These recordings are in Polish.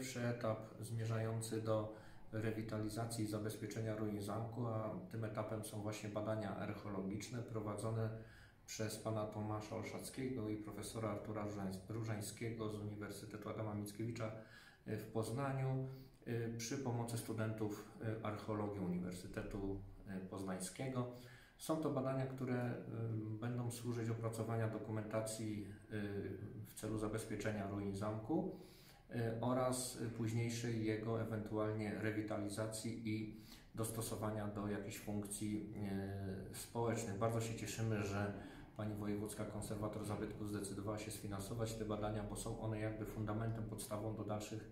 pierwszy etap zmierzający do rewitalizacji i zabezpieczenia ruin zamku, a tym etapem są właśnie badania archeologiczne prowadzone przez pana Tomasza Olszackiego i profesora Artura Różańskiego z Uniwersytetu Adama Mickiewicza w Poznaniu przy pomocy studentów archeologii Uniwersytetu Poznańskiego. Są to badania, które będą służyć opracowania dokumentacji w celu zabezpieczenia ruin zamku oraz późniejszej jego ewentualnie rewitalizacji i dostosowania do jakichś funkcji społecznych. Bardzo się cieszymy, że Pani Wojewódzka Konserwator Zabytków zdecydowała się sfinansować te badania, bo są one jakby fundamentem, podstawą do dalszych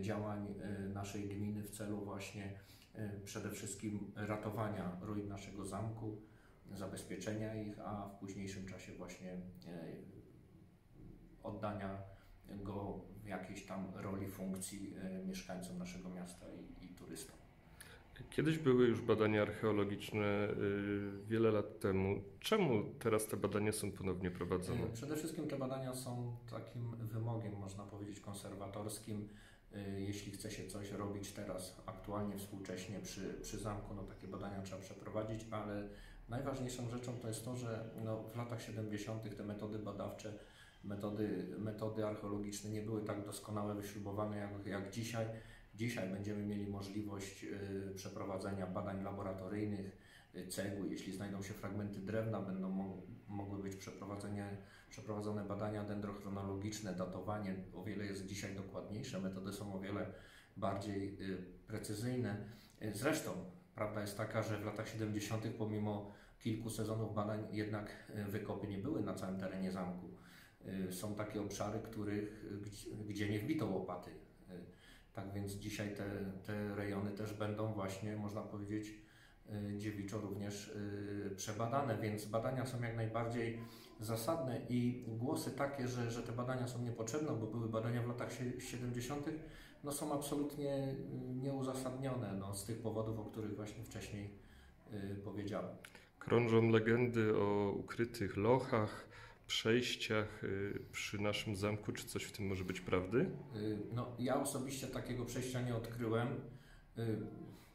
działań naszej gminy w celu właśnie przede wszystkim ratowania ruin naszego zamku, zabezpieczenia ich, a w późniejszym czasie właśnie oddania go w jakiejś tam roli, funkcji mieszkańcom naszego miasta i, i turystom. Kiedyś były już badania archeologiczne wiele lat temu. Czemu teraz te badania są ponownie prowadzone? Przede wszystkim te badania są takim wymogiem, można powiedzieć, konserwatorskim. Jeśli chce się coś robić teraz, aktualnie, współcześnie przy, przy zamku, no takie badania trzeba przeprowadzić, ale najważniejszą rzeczą to jest to, że no, w latach 70. te metody badawcze, metody, metody archeologiczne nie były tak doskonale wyśrubowane jak, jak dzisiaj. Dzisiaj będziemy mieli możliwość y, przeprowadzenia badań laboratoryjnych y, cegły. Jeśli znajdą się fragmenty drewna, będą mo mogły być przeprowadzone, przeprowadzone badania dendrochronologiczne, datowanie o wiele jest dzisiaj dokładniejsze, metody są o wiele bardziej y, precyzyjne. Zresztą prawda jest taka, że w latach 70. pomimo kilku sezonów badań jednak wykopy nie były na całym terenie zamku. Są takie obszary, których, gdzie nie wbito łopaty. Tak więc dzisiaj te, te rejony też będą właśnie, można powiedzieć, dziewiczo również przebadane, więc badania są jak najbardziej zasadne i głosy takie, że, że te badania są niepotrzebne, bo były badania w latach 70., no są absolutnie nieuzasadnione no, z tych powodów, o których właśnie wcześniej powiedziałem. Krążą legendy o ukrytych lochach, przejściach przy naszym zamku. Czy coś w tym może być prawdy? No, ja osobiście takiego przejścia nie odkryłem.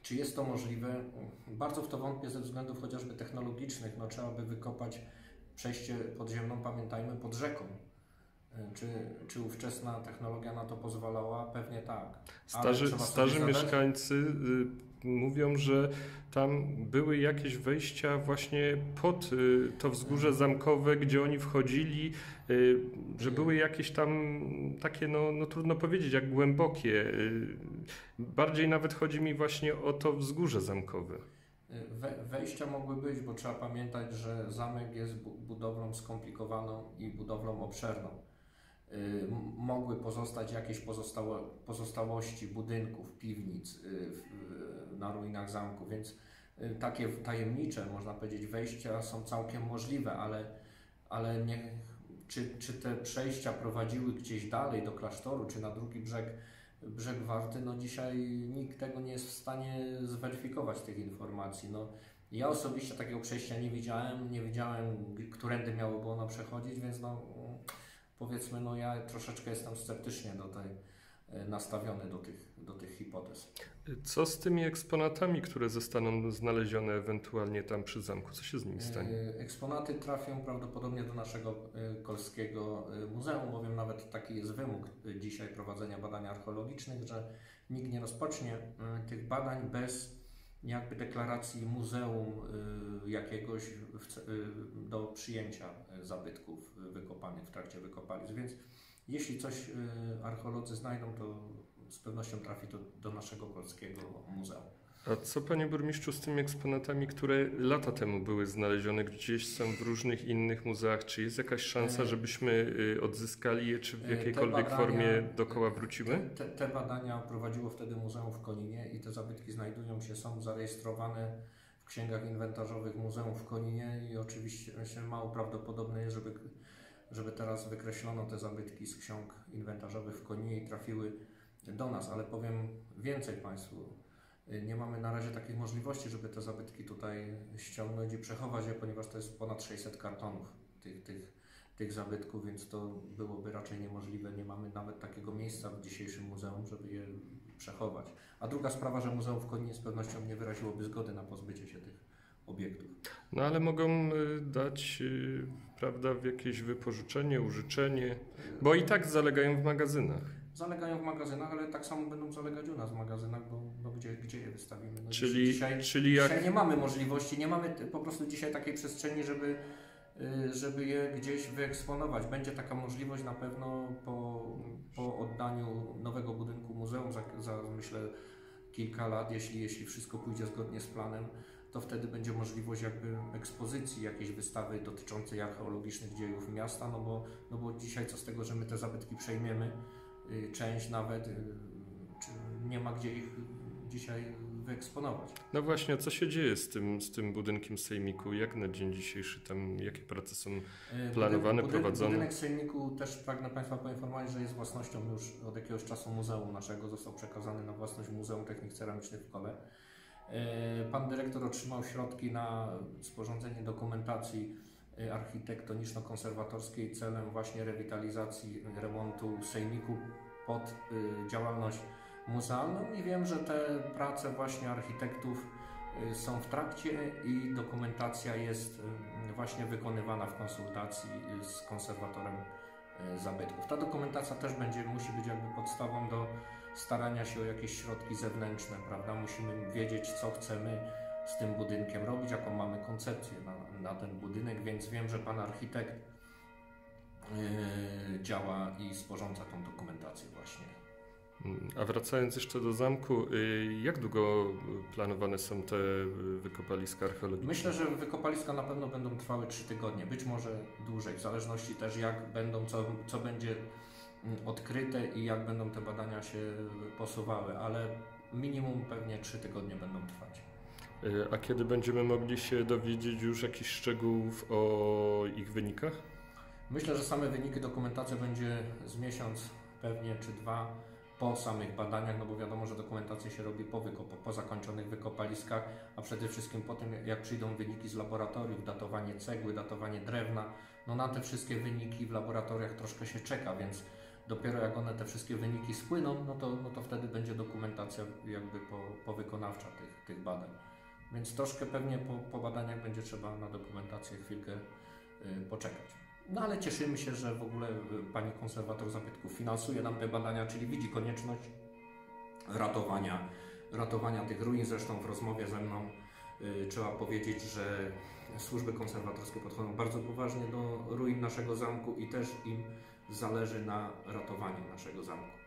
Czy jest to możliwe? Bardzo w to wątpię ze względów chociażby technologicznych. No, trzeba by wykopać przejście podziemną, pamiętajmy, pod rzeką. Czy, czy ówczesna technologia na to pozwalała? Pewnie tak. Starzy, starzy mieszkańcy y, mówią, że tam były jakieś wejścia właśnie pod y, to wzgórze zamkowe, gdzie oni wchodzili, y, że były jakieś tam takie, no, no trudno powiedzieć, jak głębokie. Bardziej nawet chodzi mi właśnie o to wzgórze zamkowe. Wejścia mogły być, bo trzeba pamiętać, że zamek jest budowlą skomplikowaną i budowlą obszerną. Mogły pozostać jakieś pozostałości budynków, piwnic na ruinach zamku, więc takie tajemnicze, można powiedzieć, wejścia są całkiem możliwe, ale, ale nie, czy, czy te przejścia prowadziły gdzieś dalej do klasztoru, czy na drugi brzeg brzeg Warty, no dzisiaj nikt tego nie jest w stanie zweryfikować tych informacji. No, ja osobiście takiego przejścia nie widziałem, nie wiedziałem, którędy miałoby ono przechodzić, więc no, powiedzmy, no ja troszeczkę jestem sceptycznie do tej, nastawiony do tych, do tych hipotez. Co z tymi eksponatami, które zostaną znalezione ewentualnie tam przy zamku? Co się z nimi stanie? Eksponaty trafią prawdopodobnie do naszego Kolskiego Muzeum, bowiem nawet taki jest wymóg dzisiaj prowadzenia badań archeologicznych, że nikt nie rozpocznie tych badań bez jakby deklaracji muzeum jakiegoś do przyjęcia zabytków wykopanych w trakcie wykopalisk. Więc jeśli coś archeolodzy znajdą, to z pewnością trafi to do naszego polskiego muzeum. A co panie burmistrzu z tymi eksponatami, które lata temu były znalezione gdzieś są w różnych innych muzeach? Czy jest jakaś szansa, żebyśmy odzyskali je, czy w jakiejkolwiek badania, formie dokoła wrócimy? Te, te, badania prowadziło wtedy Muzeum w Koninie i te zabytki znajdują się, są zarejestrowane w księgach inwentarzowych Muzeum w Koninie i oczywiście mało prawdopodobne jest, żeby, żeby teraz wykreślono te zabytki z ksiąg inwentarzowych w Koninie i trafiły do nas, ale powiem więcej Państwu. Nie mamy na razie takich możliwości, żeby te zabytki tutaj ściągnąć i przechować je, ponieważ to jest ponad 600 kartonów tych, tych, tych zabytków, więc to byłoby raczej niemożliwe. Nie mamy nawet takiego miejsca w dzisiejszym muzeum, żeby je przechować. A druga sprawa, że Muzeum w Koninie z pewnością nie wyraziłoby zgody na pozbycie się tych obiektów. No ale mogą y, dać, y, prawda, w jakieś wypożyczenie, użyczenie, bo i tak zalegają w magazynach. Zalegają w magazynach, ale tak samo będą zalegać u nas w magazynach, bo, bo gdzie, gdzie je wystawimy? No Czyli, dzisiaj, czyli jak... dzisiaj nie mamy możliwości, nie mamy po prostu dzisiaj takiej przestrzeni, żeby, y, żeby je gdzieś wyeksponować. Będzie taka możliwość na pewno po, po oddaniu nowego budynku muzeum za, za myślę kilka lat, jeśli, jeśli wszystko pójdzie zgodnie z planem to wtedy będzie możliwość jakby ekspozycji jakiejś wystawy dotyczącej archeologicznych dziejów miasta, no bo, no bo dzisiaj co z tego, że my te zabytki przejmiemy, część nawet, y, nie ma gdzie ich dzisiaj wyeksponować. No właśnie, co się dzieje z tym, z tym budynkiem sejmiku? Jak na dzień dzisiejszy tam, jakie prace są y, planowane, budynek, prowadzone? Budynek sejmiku też pragnę Państwa poinformować, że jest własnością już od jakiegoś czasu muzeum naszego, został przekazany na własność Muzeum Technik Ceramicznych w Kole. Pan dyrektor otrzymał środki na sporządzenie dokumentacji architektoniczno-konserwatorskiej celem właśnie rewitalizacji remontu sejmiku pod e, działalność muzealną i wiem, że te prace właśnie architektów są w trakcie i dokumentacja jest właśnie wykonywana w konsultacji z konserwatorem zabytków. Ta dokumentacja też będzie, musi być jakby podstawą do starania się o jakieś środki zewnętrzne, prawda? Musimy wiedzieć, co chcemy z tym budynkiem robić, jaką mamy koncepcję na, na ten budynek, więc wiem, że pan architekt yy, działa i sporządza tą dokumentację właśnie. A wracając jeszcze do zamku, y, jak długo planowane są te wykopaliska archeologiczne? Myślę, że wykopaliska na pewno będą trwały 3 tygodnie, być może dłużej, w zależności też jak będą, co, co będzie Mm, odkryte i jak będą te badania się posuwały, ale minimum pewnie 3 tygodnie będą trwać. Y, a kiedy będziemy mogli się dowiedzieć już jakichś szczegółów o ich wynikach? Myślę, że same wyniki dokumentacji będzie z miesiąc pewnie czy dwa po samych badaniach, no bo wiadomo, że dokumentację się robi po, wykop, po zakończonych wykopaliskach, a przede wszystkim po tym, jak przyjdą wyniki z laboratoriów, datowanie cegły, datowanie drewna, no na te wszystkie wyniki w laboratoriach troszkę się czeka, więc dopiero jak one te wszystkie wyniki spłyną, no to, no to wtedy będzie dokumentacja jakby po, powykonawcza tych, tych badań. Więc troszkę pewnie po, po badaniach będzie trzeba na dokumentację chwilkę y, poczekać. No ale cieszymy się, że w ogóle y, pani konserwator zabytków finansuje nam te badania, czyli widzi konieczność ratowania, ratowania tych ruin. Zresztą w rozmowie ze mną y, trzeba powiedzieć, że służby konserwatorskie podchodzą bardzo poważnie do ruin naszego zamku i też im zależy na ratowaniu naszego zamku.